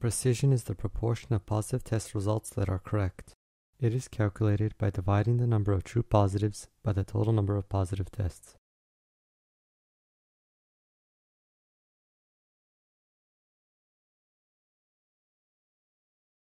Precision is the proportion of positive test results that are correct. It is calculated by dividing the number of true positives by the total number of positive tests.